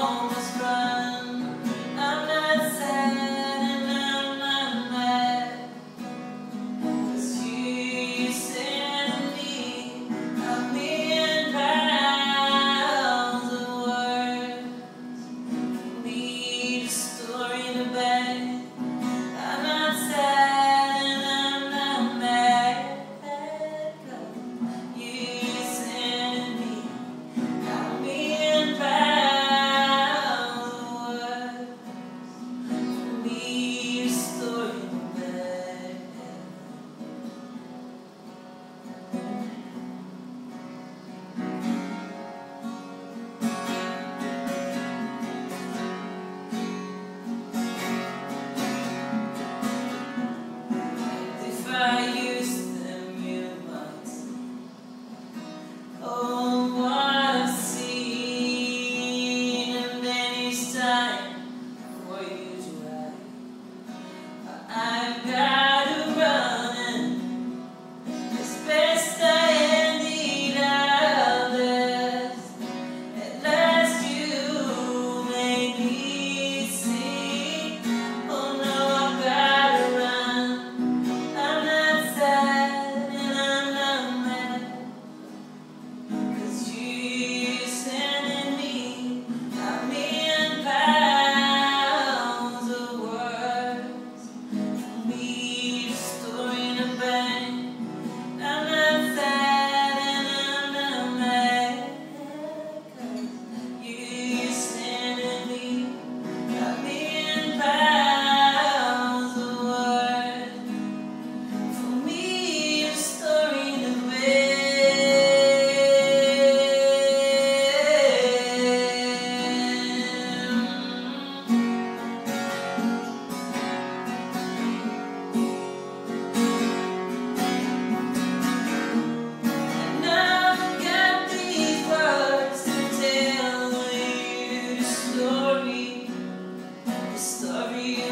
almost right. by you. Mm-hmm.